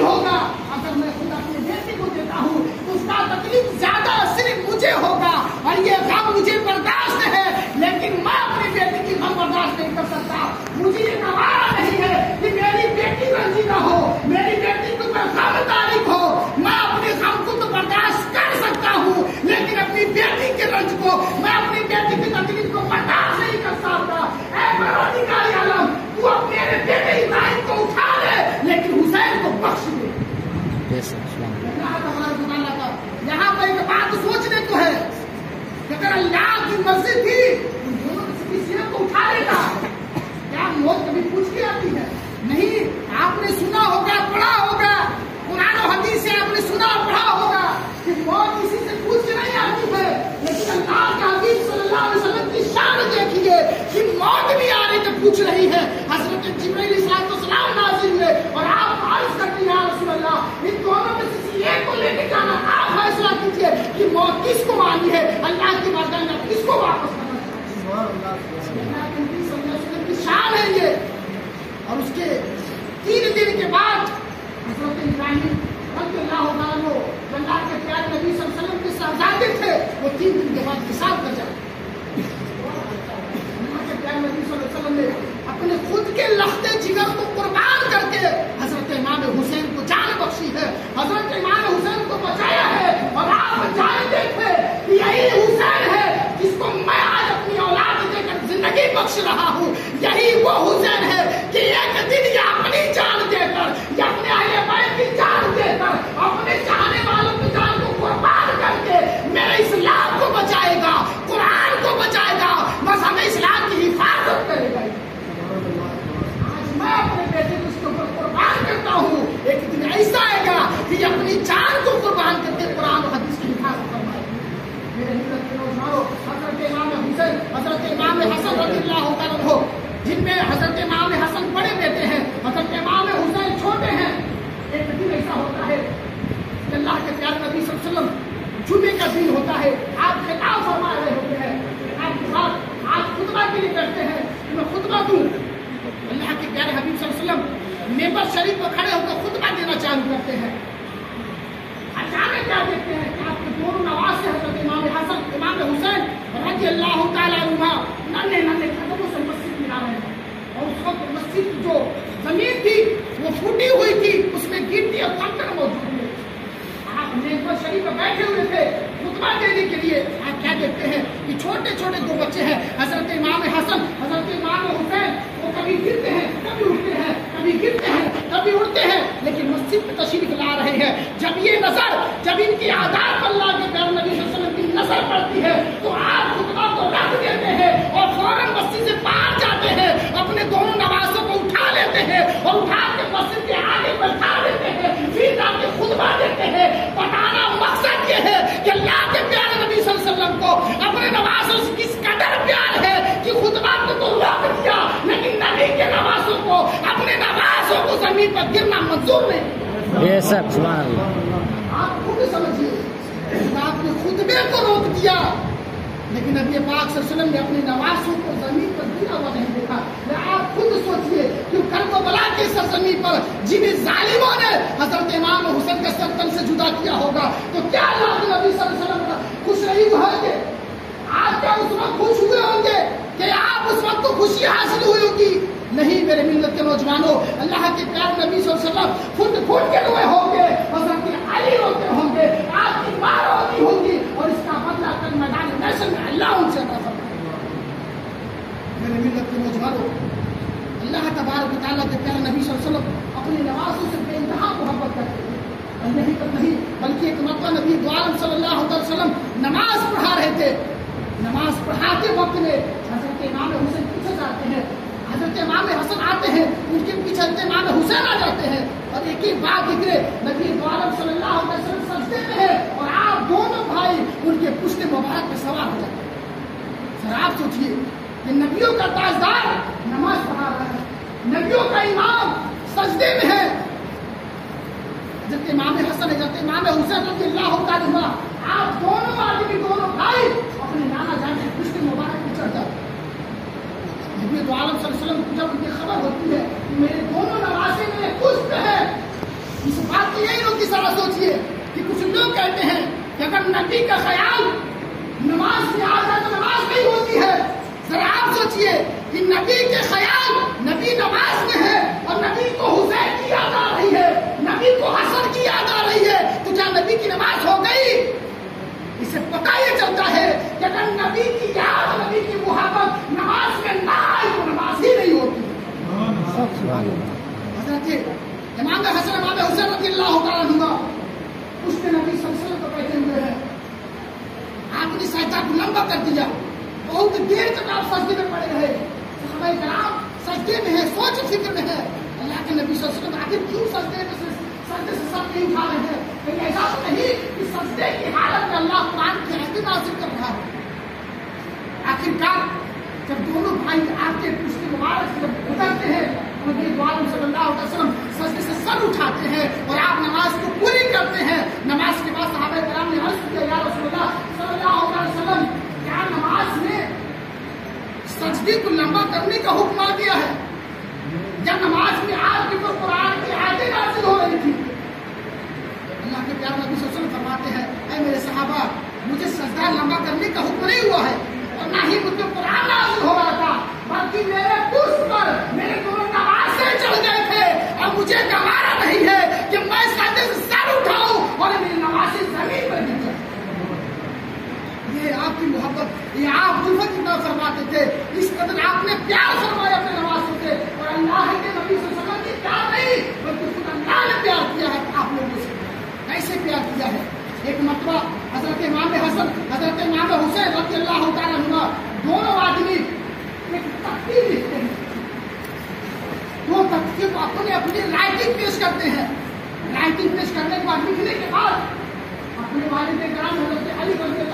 ہوگا اگر میں خود اپنے بیٹے کو دیتا ہوں تو اس کا تکلیف زیادہ صرف مجھے ہوگا اور یہ غم مجھے برداشت ہے لیکن میں اپنی بیٹی کی غم برداشت نہیں کر سکتا مجھے یہ گوارا نہیں ہے کہ میری بیٹی رنجیدہ ہو میری بیٹی کو میں غم تاریخ ہو میں اپنے غم کو تو برداشت کر سکتا ہوں لیکن اپنی بیٹی کے رنج کو میں اپنی بیٹی کی تکلیف کو برداشت نہیں کر سکتا اے پروردگار عالم تو اپنے بیٹے ابراہیم کو اٹھا لے لیکن حسین کو بخش دے Yes, sir. Subhanallah. اللہ تبارک و تعالیٰ کا یہاں پر ایک بات سوچنے کو ہے کہ اگر اللہ کی مرضی تھی تو دونوں کسی کی سیرت کو اٹھا لیتا کیا موت کبھی پوچھ کے آتی ہے نہیں آپ نے سنا ہوگا پڑھا ہوگا قرآن و حدیث سے آپ نے سنا اور پڑھا ہوگا کہ موت کسی سے پوچھ کے نہیں آتی ہے لیکن اللہ کے حبیب صلی اللہ علیہ وسلم کی شان دیکھیے کہ موت بھی آ رہی تو پوچھ رہی ہے حضرت جبرائیل علیہ السلام کو سلام نازل ہوئے اور آپ عرض کرتے ہیں یا رسول اللہ ان دونوں میں سے کسی ایک کو لے کے جانا آپ فیصلہ کیجیے کہ موت کس کو آنی ہے اللہ کی بردان میں کس کو واپس کرنا چاہیے اللہ کے نبی صلی اللہ وسلم کی شان ہے یہ۔ اور اس کے تین دن کے بعد حضرت ابراہیم رضی اللہ تعالیٰ اللہ کے پیار نبی صلی اللہ علیہ وسلم کے شہزادے تھے وہ تین دن کے بعد حساب کر جائے اللہ کے پیارے نبی صلی اللہ علیہ وسلم نے اپنے خود کے لختے جگر کو قربان کر کے حضرت امام حسین کو جان بخشی ہے حضرت امام حسین کو بچایا ہے اور آپ جانتے تھے کہ یہی حسین ہے جس کو میں آج اپنی اولاد دے کر زندگی بخش رہا ہوں۔ یہی وہ حسین ہے کہ ایک دن یہ اپنی جان دے کر یا اپنے اہل بیت کی جان دے کر اپنے چاہنے والوں کی جان کو قربان کر کے میرے اسلام کو بچائے گا قرآن کو بچائے گا بس ہمیں اسلام کی حفاظت کرے گا آج میں اپنے بیٹے کو اس کے اوپر قربان کرتا ہوں ایک دن ایسا آئے گا کہ یہ اپنی جان کو قربان کر کے قرآن و حدیث کی حفاظت فرمائے میرے حضرت کے نوجوانوں حضرت امام حسین حضرت امام حسن رضی اللہ تعالیٰ عنہ جن میں حضرت امام حسن بڑے بیٹے ہیں، حضرت امام حسین چھوٹے ہیں۔ ایک دن ایسا ہوتا ہے، کہ اللہ کے پیارے نبی صلی اللہ علیہ وسلم جمعے کا دن ہوتا ہے، آپ خطاب فرما رہے ہوتے ہیں۔ آپ کے ساتھ آپ خطبہ کے لیے کرتے ہیں، کہ میں خطبہ دوں۔ اللہ کے پیارے حبیب صلی اللہ علیہ وسلم ممبر شریف پر کھڑے ہو کر خطبہ دینا چالو کرتے ہیں۔ اچانک کیا دیکھتے ہیں کہ آپ کے دونوں نواز سے حضرت امام حسن، امام حسین رضی اللہ تعالیٰ عنہ ننے ننے قدموں سے مسجد میں آ رہے ہیں اور اس وقت مسجد کی جو زمین تھی، وہ پھوٹی ہوئی تھی، اس میں گرتی اور کنکر موجود تھے۔ آپ ممبر شریف پر بیٹھے ہوئے تھے خطبہ دینے کے لیے۔ آپ کیا دیکھتے ہیں کہ چھوٹے چھوٹے دو بچے ہیں، حضرت امام حسن، حضرت امام حسین، وہ کبھی گرتے ہیں، کبھی اٹھتے ہیں، کبھی گرتے ہیں، کبھی اڑتے ہیں، لیکن مسجد میں تشریف لا رہے ہیں۔ جب یہ نظر، جب ان کی آداب اللہ کے پیار نبی صلی اللہ علیہ وسلم کی نظر پڑتی ہے گرنا منظور نہیں Yes, sir. Subhanallah. آپ خود سمجھیے۔ آپ نے خطبے کو روک دیا۔ لیکن ابھی پاک صلی اللہ علیہ وسلم نے اپنے نوازوں کو زمین پر گرا ہوا نہیں دیکھا۔ میں آپ خود سوچیے کہ کر کو بلا کے سرزمین پر جن ظالموں نے حضرت امام حسین کے سر تن سے جدا کیا ہوگا تو کیا اللہ کے نبی صلی اللہ علیہ وسلم کا خوش رہی ہوں گے؟ آپ کیا اس وقت خوش ہوئے ہوں گے کہ آپ اس وقت کو خوشی حاصل ہوئی ہوگی؟ نہیں میرے ملت کے نوجوانوں، اللہ کے پیارے نبی صلی اللہ علیہ وسلم خود خود کے روئے ہوں گے، حضرت علی روتے ہوں گے، آپ کی ماں روتی ہوگی اور اس کا بدلہ کل میدان نیشن میں اللہ ان سے عطا میرے ملت کے نوجوانوں، اللہ تبارک تعالیٰ کے پیارے نبی صلی اللہ علیہ وسلم اپنے نوازوں سے بے انتہا محبت کرتے ہیں۔ اور نہیں تو نہیں، بلکہ ایک مرتبہ نبی دوارم صلی اللہ علیہ وسلم نماز پڑھا رہے تھے۔ نماز پڑھاتے وقت میں حضرت امام حسین پیچھے جاتے ہیں، حضرت امام ہیں، ان کے پیچھے امام حسین آ جاتے ہیں۔ اور ایک ہی بات نکلے نبی دوارم صلی اللہ علیہ وسلم سجدے میں ہے اور آپ دونوں بھائی ان کے پشت مبارک میں سوار ہو جاتے ہیں۔ سر، آپ سوچیے کہ نبیوں کا تاجدار نماز پڑھا رہا ہے، نبیوں کا امام سجدے میں ہے۔ حضرت امام حسن ہے حضرت امام حسین رضی اللہ تعالیٰ عنہ، آپ دونوں آدمی، دونوں بھائی اپنے نانا جان کے پشت مبارک میں چڑھ جاتے ہیں نبی تو عالم صلی اللہ علیہ وسلم کو جب ان کی خبر ہوتی ہے کہ میرے دونوں نوازے میں پشت ہے اس یہی لوگ کی ذرا سوچیے کہ کچھ لوگ کہتے ہیں کہ اگر نبی کا خیال نماز میں آ جائے تو نماز نہیں ہوتی ہے، ذرا آپ سوچیے کہ نبی کے خیال نبی نماز میں ہے اور نبی کو حسین کی یاد آ رہی ہے، نبی کو حسن کی یاد آ رہی ہے، تو کیا نبی کی نماز ہو گئی اسے پتا یہ چلتا ہے کہ اگر نبی کی یاد نبی کی محبت نماز میں نہ آئی تو نماز ہی نہیں ہوتی حضرت امام حسن امام حسین رضی اللہ تعالیٰ عنہ اس نے نبی صلی اللہ علیہ وسلم کو بیٹھے ہوئے ہیں، آپ نے سجدہ کو لمبا کر دیا، بہت دیر تک آپ سجدے میں پڑے رہے۔ صحابہ کرام سجدے میں ہے سوچ فکر میں ہے اللہ کے نبی صلی اللہ علیہ وسلم آخر کیوں سجدے میں سے سجدے سے سب نہیں اٹھا رہے ہیں؟ کہیں ایسا تو نہیں کہ سجدے کی حالت میں اللہ قرآن کی حقیقت نازل کر رہا ہے۔ آخرکار جب دونوں بھائی آپ کے پشت مبارک سے جب اترتے ہیں نبی صلی اللہ علیہ وسلم سجدے سے سر اٹھاتے ہیں اور آپ نماز کو پوری کرتے ہیں۔ نماز کے بعد صحابہ کرام نے عرض کیا، یا رسول اللہ، صلی اللہ علیہ وسلم، کیا نماز میں سجدے کو لمبا کرنے کا حکم آ گیا ہے؟ جب نماز میں آپ کی تو قرآن کی آیتیں نازل ہو رہی تھی اللہ کے پیار نبی صلی اللہ علیہ وسلم فرماتے ہیں اے میرے صحابہ مجھے سجدہ لمبا کرنے کا حکم نہیں ہوا ہے اور نہ ہی مجھ پہ قرآن نازل ہو رہا تھا بلکہ میرے پشت پر میرے دونوں نماز سے چڑھ گئے تھے اور مجھے گوارا نہیں ہے کہ میں سجدے سے سر اٹھاؤں اور میری نماز زمین پر گر جائے یہ آپ کی محبت یہ آپ الفت کتنا فرماتے تھے اس قدر آپ نے پیار فرمایا اپنے نمازوں سے اور اللہ کے نبی صلی اللہ علیہ وسلم کی پیار نہیں بلکہ خود اللہ نے پیار کیا ہے آپ لوگوں سے کیسے پیار کیا ہے ایک حضرت امام حسن، حضرت امام حسین رضی اللہ تعالیٰ نما دونوں آدمی ایک تقریر لکھتے ہیں۔ وہ تقریر اپنے اپنی رائٹنگ پیش کرتے ہیں۔ رائٹنگ پیش کرنے کے بعد لکھنے کے بعد اپنے والد کرام حضرت علی رضی